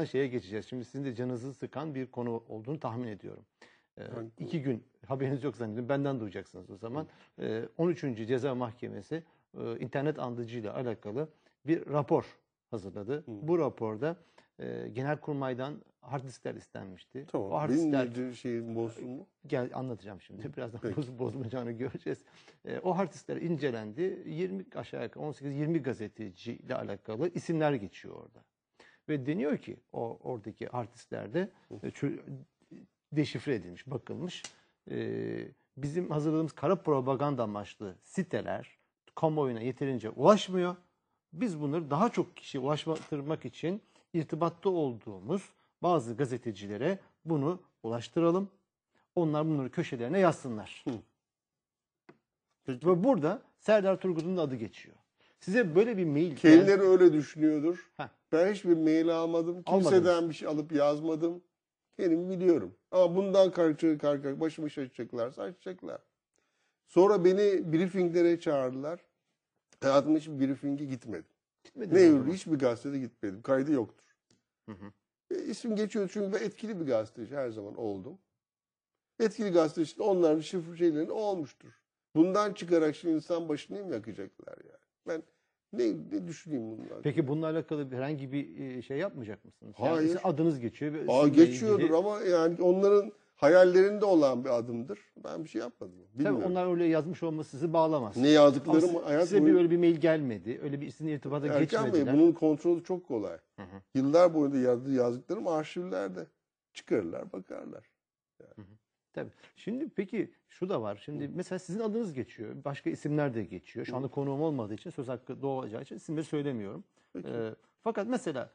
şeye geçeceğiz. Şimdi sizin de canınızı sıkan bir konu olduğunu tahmin ediyorum. Ee, iki gün haberiniz yok zannediyorum. Benden duyacaksınız o zaman. Ee, 13. Ceza Mahkemesi e, internet andıcıyla alakalı bir rapor hazırladı. Hı. Bu raporda e, Genelkurmay'dan hard diskler istenmişti. O Tamam. hard Benim diskler şeyim bozsun mu? gel anlatacağım şimdi. Birazdan Peki. bozup bozmayacağını göreceğiz. E, o hard diskler incelendi. 20 aşağı yukarı 18-20 gazeteci ile alakalı isimler geçiyor orada. Ve deniyor ki o oradaki hard disklerde e, deşifre edilmiş, bakılmış. E, bizim hazırladığımız kara propaganda amaçlı siteler kamuoyuna yeterince ulaşmıyor. Biz bunları daha çok kişiye ulaştırmak için irtibatta olduğumuz bazı gazetecilere bunu ulaştıralım. Onlar bunları köşelerine yazsınlar. Hı. Ve burada Serdar Turgut'un da adı geçiyor. Size böyle bir mail Kendileri öyle düşünüyordur. Heh. Ben hiçbir mail almadım. Kimseden Almadınız. bir şey alıp yazmadım. Kendim biliyorum. Ama bundan karşı karşı başımı açacaklarsa açacaklar. Sonra beni briefinglere çağırdılar. Hayatımda hiçbir briefinge gitmedim. Gitmediniz Ne yürü hiçbir gazetede gitmedim. Kaydı yoktur. Hı hı. E, isim geçiyor çünkü ben etkili bir gazeteci her zaman oldum. Etkili gazeteci de onların şifre şeylerin olmuştur. Bundan çıkarak şimdi insan başını mı yakacaklar yani? Ben ne, ne düşüneyim bundan? Peki bununla alakalı herhangi bir e, şey yapmayacak mısınız? Yani Hayır. sizin adınız geçiyor. Aa, geçiyordur ilgili- ama yani onların hayallerinde olan bir adımdır. Ben bir şey yapmadım. Tabii Bilmiyorum. onlar öyle yazmış olması sizi bağlamaz. Ne Ama yazdıklarım size hayat size bir öyle bir mail gelmedi. Öyle bir sizin irtibata Erkan Bey geçmediler. bunun kontrolü çok kolay. Hı hı. Yıllar boyunca yazdığı yazdıklarım arşivlerde. Çıkarırlar bakarlar. Tabii. Şimdi peki şu da var. Şimdi mesela sizin adınız geçiyor. Başka isimler de geçiyor. Şu anda konuğum olmadığı için söz hakkı doğacağı için isimleri söylemiyorum. Ee, fakat mesela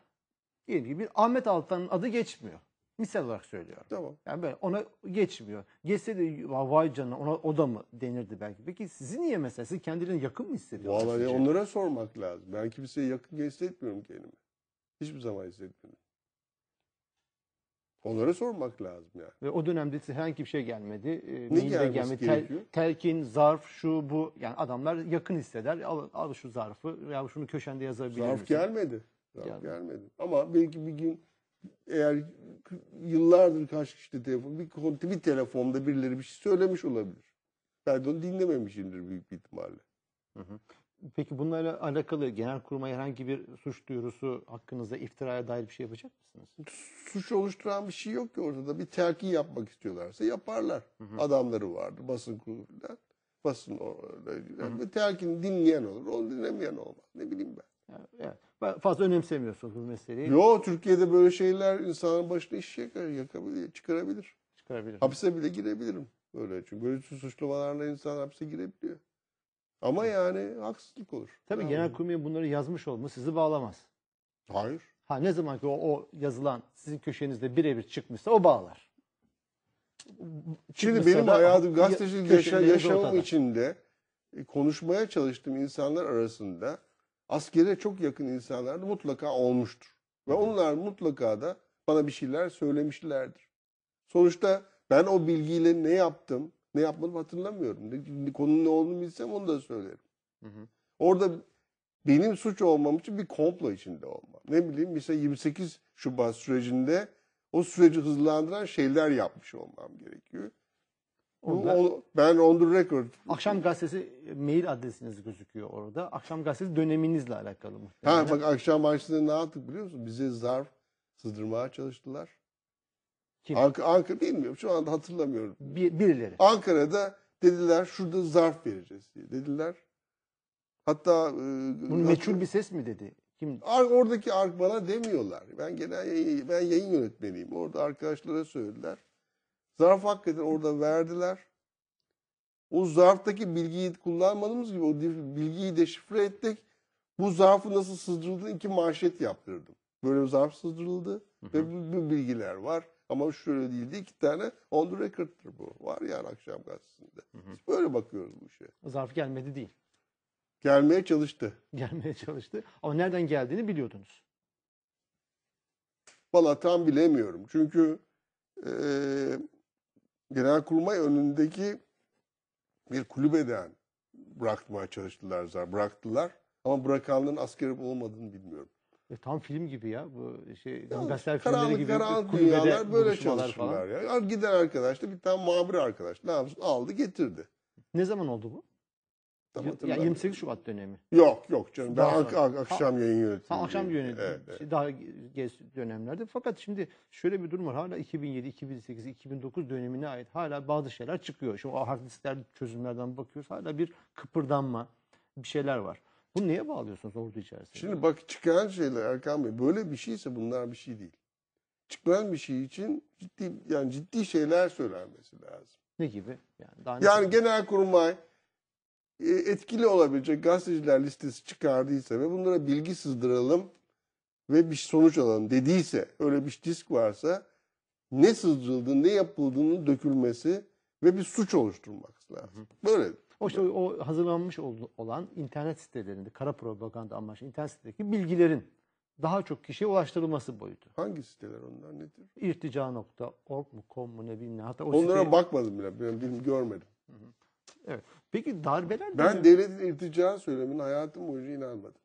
diyelim ki bir Ahmet Altan'ın adı geçmiyor. Misal olarak söylüyorum. Tamam. Yani böyle ona geçmiyor. Geçse de "Va- vay canına ona o da mı denirdi belki. Peki sizi niye mesela? Siz kendilerine yakın mı hissediyorsunuz? Vallahi sizce? onlara sormak lazım. Ben kimseye yakın hissetmiyorum kendimi. Hiçbir zaman hissetmedim. Onlara sormak lazım yani. Ve o dönemde size herhangi bir şey gelmedi. Ee, Ne gelmesi gelmedi. gerekiyor? telkin, zarf, şu bu. Yani adamlar yakın hisseder. Al, al şu zarfı ya şunu köşende yazabilir Zarf misin? gelmedi. Zarf Gelmedi. gelmedi. Ama belki bir gün eğer yıllardır kaç kişi telefon bir, bir telefonda birileri bir şey söylemiş olabilir. Ben de onu dinlememişimdir büyük bir ihtimalle. Peki bunlarla alakalı Genelkurmay herhangi bir suç duyurusu hakkınızda iftiraya dair bir şey yapacak mısınız? Suç oluşturan bir şey yok ki ortada. Bir telkin yapmak istiyorlarsa yaparlar. Adamları vardı basın kurulundan. Basın orada. Bir telkin dinleyen olur. Onu dinlemeyen olmaz. Ne bileyim ben. Yani. Ben Fazla önemsemiyorsunuz bu meseleyi. Yo Türkiye'de böyle şeyler insanın başına iş yakar, yakabilir, çıkarabilir. Çıkarabilirim. Hapse bile girebilirim. Böyle çünkü böyle suçlamalarla insan hapse girebiliyor. Ama yani haksızlık olur. Tabii Yani- Genelkurmay'ın bunları yazmış olması sizi bağlamaz. Hayır. Ha ne zaman ki o, o yazılan sizin köşenizde birebir çıkmışsa o bağlar. Şimdi benim hayatım ya- gazetecilik yaşa, yaşamım içinde e, konuşmaya çalıştığım insanlar arasında askere çok yakın insanlar da mutlaka olmuştur. Ve onlar mutlaka da bana bir şeyler söylemişlerdir. Sonuçta ben o bilgiyle ne yaptım, ne yapmadım hatırlamıyorum. Ne, konunun ne olduğunu bilsem onu da söylerim. Hı hı. Orada benim suç olmam için bir komplo içinde olmam. Ne bileyim mesela 28 Şubat sürecinde o süreci hızlandıran şeyler yapmış olmam gerekiyor. Onlar- o- ben on the record. Akşam gazetesi mail adresiniz gözüküyor orada. Akşam gazetesi döneminizle alakalı muhtemelen. Ha bak akşam başında ne yaptık biliyor musun? Bize zarf sızdırmaya çalıştılar. Kim? Ankara, Ankara bilmiyorum şu anda hatırlamıyorum. Bir, birileri. Ankara'da dediler şurada zarf vereceğiz diye dediler. Hatta e, Bunu meçhul bir ses mi dedi? Kim? Oradaki ark bana demiyorlar. Ben genel yayın, ben yayın yönetmeniyim. Orada arkadaşlara söylediler. Zarf hakikaten orada verdiler. O zarftaki bilgiyi kullanmadığımız gibi o bilgiyi deşifre ettik. Bu zarfı nasıl sızdırıldığını iki manşet yaptırdım. Böyle bir zarf sızdırıldı ve bu, bu bilgiler var. Ama şöyle değildi. iki tane on the record'tır bu. Var yani akşam gazetesinde. Biz böyle bakıyoruz bu işe. Zarf gelmedi değil. Gelmeye çalıştı. Gelmeye çalıştı. Ama nereden geldiğini biliyordunuz. Valla tam bilemiyorum. Çünkü e, Genelkurmay önündeki bir kulübeden bırakmaya çalıştılar zaten. Bıraktılar. Ama bırakanların askeri olmadığını bilmiyorum. E, tam film gibi ya. Bu şey Ya, gazeteler filmleri gibi karanlık dünyalar böyle çalışırlar ya. Ya Giden arkadaş da bir tane muhabir arkadaş ne yapsın aldı getirdi. Ne zaman oldu bu? Tam ya hatırlamıyorum. 28 Şubat dönemi. Yok yok canım. Ben Daha ak- sonra. ak- akşam yayın yönetimi. Ha, akşam yönetim. Evet, evet. Şey, Daha geç dönemlerde. Fakat şimdi şöyle bir durum var. Hala 2007, 2008, 2009 dönemine ait hala bazı şeyler çıkıyor. Şimdi o hard diskler çözümlerden bakıyoruz. Hala bir kıpırdanma, bir şeyler var. Bunu neye bağlıyorsunuz ordu içerisinde? Şimdi bak çıkan şeyler Erkan Bey böyle bir şeyse bunlar bir şey değil. Çıkan bir şey için ciddi yani ciddi şeyler söylenmesi lazım. ne gibi? Yani, daha ne Yani Genelkurmay e, etkili olabilecek gazeteciler listesi çıkardıysa ve bunlara bilgi sızdıralım ve bir sonuç alalım dediyse öyle bir disk varsa ne sızdırıldığı, ne yapıldığının dökülmesi ve bir suç oluşturulması lazım. Böyle. O işte o- hazırlanmış ol- olan internet sitelerinde kara propaganda amaçlı internet sitedeki bilgilerin daha çok kişiye ulaştırılması boyutu. Hangi siteler onlar nedir? İrtica.org mu, com mu ne bileyim ne. Hatta o Onlara siteyi- bakmadım bile. Ben bilmiyorum, görmedim. Evet. Peki darbeler Ben devletin irtica söylemine hayatım boyunca inanmadım.